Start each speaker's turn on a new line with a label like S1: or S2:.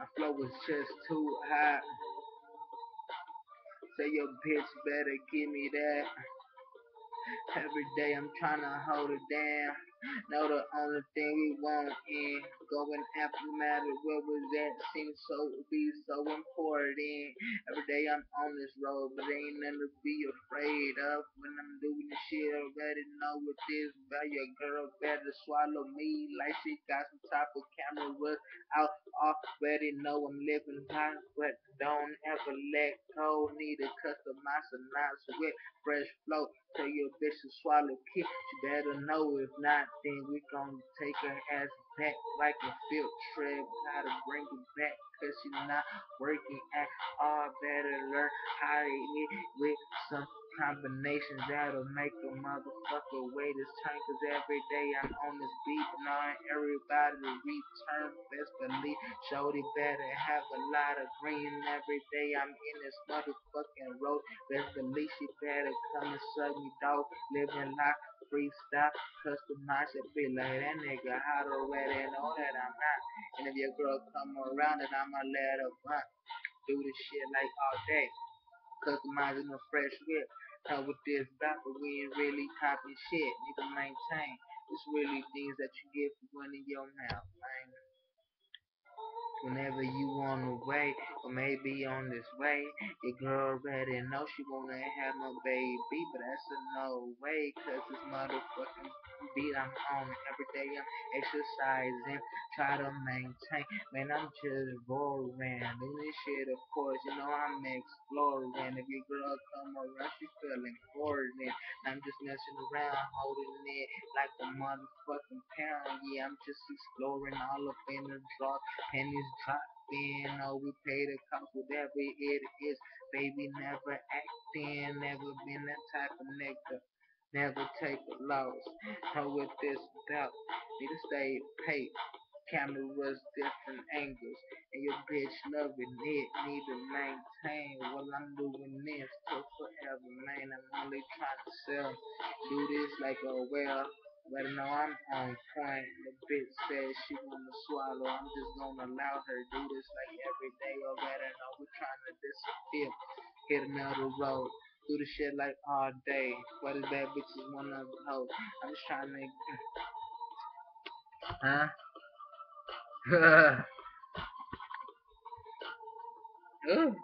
S1: My flow was just too hot. Say your bitch better give me that. Every day I'm trying to hold it down. Know the only thing we want in going after matter where was that seems so be so important. Every day I'm on this road, but ain't nothing to be afraid of. When I'm doing this shit, already know what this about. Your girl better swallow me like she got some type of camera out. Already know I'm living life, but don't ever let go. Need to customize a nice with fresh flow. Tell your bitch to swallow kick. You better know if not then we gonna take her ass back like a field trip. Gotta bring it back, cause she not working at all. Better learn how to hit with some combinations that'll make a motherfucker wait his turn. Cause every day I'm on this beat, knowing everybody to return. Best believe, Shorty better have a lot of green. Every day I'm in this motherfucking road. Best believe she better come and suck me, dog. Living life freestyle, customize it, be like that nigga. How to already know that I'm not. And if your girl come around, then I'ma let her run. Do this shit like all day. Customizing a fresh whip. Know with this but we ain't really copying shit. To maintain. It's really things that you get for running your mouth, man. Whenever you on the way, or maybe on this way, your girl already know she wanna have my baby, but that's a no way, cause this motherfucking beat I'm on every day I'm exercising, try to maintain, man I'm just boring, doing this shit of course, you know I'm exploring, if your girl come around she feel important, I'm just messing around, holding it like a motherfucking pound, yeah I'm just exploring all up in the draw, pennies dropping. Oh, we pay the cost, whatever it is. Baby, never acting, never been that type of nigga. Never take a loss. Know what this about? Need to stay paid. Cameras, different angles, and your bitch loving it. Need to maintain while I'm doing this till forever, man. I'm only trying to sell. Do this like a well. Better know I'm on point. The bitch says she wanna swallow. I'm just gonna allow her do this like every day. Or better know we're trying to disappear. Hit another road. Do the shit like all day. What is that bitches wanna hoe? I'm just trying to. Make. Huh? Ugh.